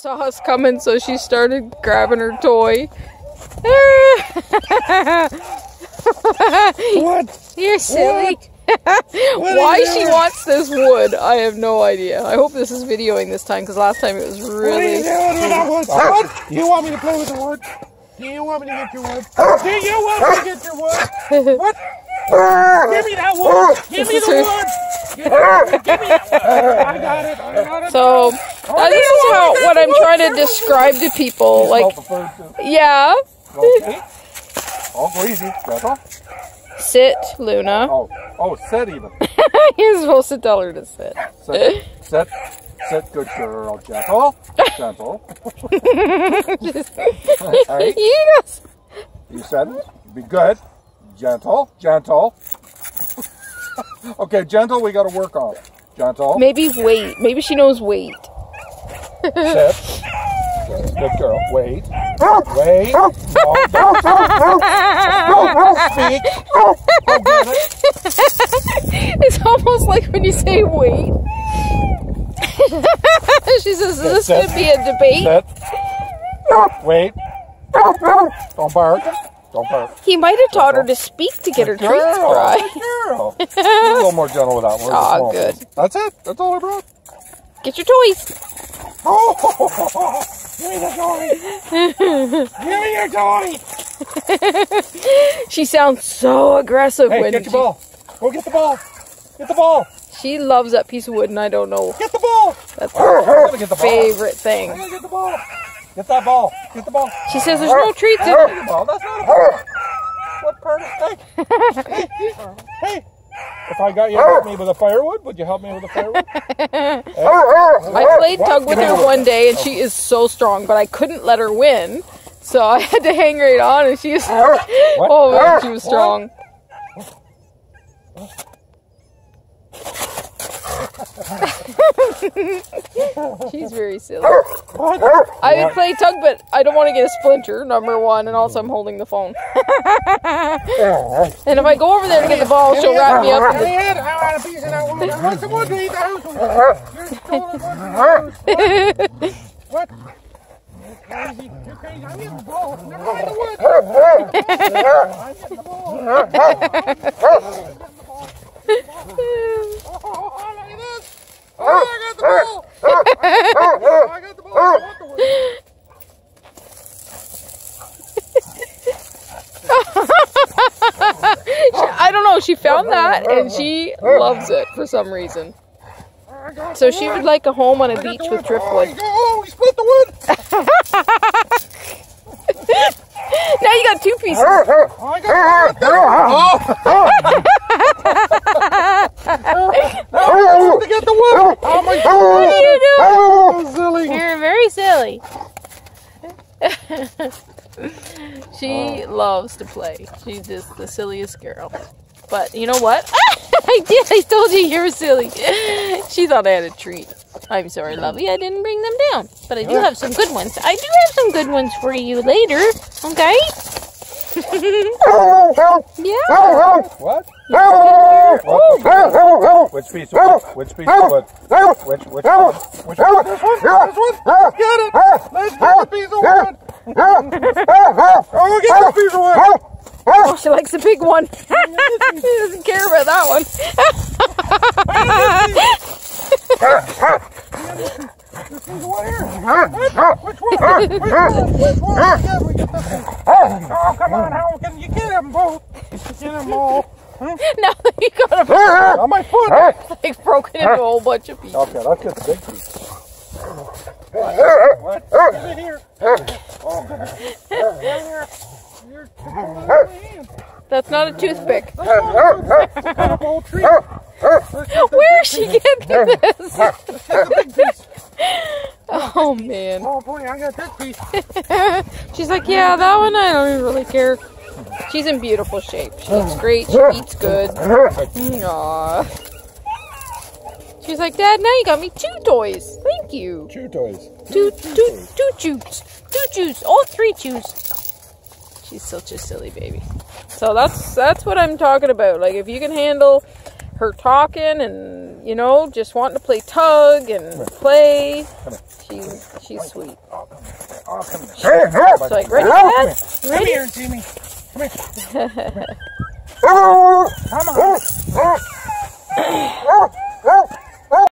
Saw us coming, so she started grabbing her toy. What? You're silly. Why she wants this wood, I have no idea. I hope this is videoing this time because last time it was What you really. doing with wood? What? You want me to play with the wood? Do you want me to get your wood? Do you want me to get your wood? What? Give me that wood! Give me the! Give me, me that wood! I got it! I got it! So uh, this is how what I'm trying to describe to people. Like, yeah. Oh, go easy. Gentle. sit, Luna. Oh, oh, sit even. You're supposed to tell her to sit. Sit. Sit. Sit, good girl. Gentle. Gentle. Hey, Yes. you said it. Be good. Gentle. Gentle. Okay, gentle, we got to work on. it. Gentle. Maybe wait. Maybe she knows wait. Sit. Good girl. Wait. Wait. No, don't, don't speak. Don't get it. It's almost like when you say wait. she says, "Is this going to be a debate?" Sit. Wait. Don't bark. Don't bark. He might have taught her to speak to get her Good treats girl. right. Girl. Be a little more gentle with that one. Small good. That's it. That's all I brought. Get your toys. Oh, give me the toy. give me your toy. She sounds so aggressive Hey, when get your she, ball. Go get the ball. Get the ball. she loves that piece of wood, and I don't know. Get the ball. That's her gotta get the ball. favorite thing. Gotta get the ball. Get that ball. Get the ball. She says, "There's no treats in Get the ball. That's not a ball. What part of hey. hey. hey. If I got you to help me with a firewood, would you help me with a firewood? I played tug with her one day, and she is so strong, but I couldn't let her win, so I had to hang right on, and she is. Oh man, she was strong. She's very silly. I would play tug, but I don't want to get a splinter, number one, and also I'm holding the phone. and if I go over there to get the ball, she'll wrap me up in the I want a piece of that wood. I want some wood to eat the house with. You're stolen wood from the house. What? Crazy. You're crazy. I'm getting the ball. Never mind the wood. I'm getting the ball. I'm getting the ball. Oh, look at this. Oh, I got the ball. I got the ball. I want the. I don't know. She found that and she loves it for some reason. So she would like a home on a beach with driftwood. Oh, we split the wood. Now you got two pieces. Oh, I got the wood. Oh. to get the wood. Oh my What are you doing? Oh, silly. You're very silly. she oh. loves to play. She's just the silliest girl. But you know what? I did. I told you you were silly. She thought I had a treat. I'm sorry, lovey. I didn't bring them down. But I do have some good ones. I do have some good ones for you later. Okay? Yeah. What? what? Which piece of? Which piece of wood? Which, which, which one? This one? This one? Get it! Let's get the piece of wood! Oh, get the piece of wood! Oh, she likes the big one. she doesn't care about that one. Which one? Which one? Which one? Which one? Yeah, we get this one. Oh, come on, how can you get them both? Get them all. now that you got them On my foot! like broken into a whole bunch of pieces. Okay, get the big piece. What? Get it here. Oh, right here. You're holding it in my. That's not a toothpick. Let's cut up a whole tree. Where is she getting this? oh man. Oh boy, I got this piece. She's like, yeah, that one I don't even really care. She's in beautiful shape. She looks great. She eats good. Aww. She's like, Dad, now you got me two toys. Thank you. Chew toys. Two, two, two chews. Two chews. All three chews. She's such a silly baby. So that's that's what I'm talking about. Like if you can handle her talking and you know just wanting to play tug and play. She she's sweet. She's come here. Here. She, like ready, oh, Dad? Come here, Jimmy. Come here. Come on.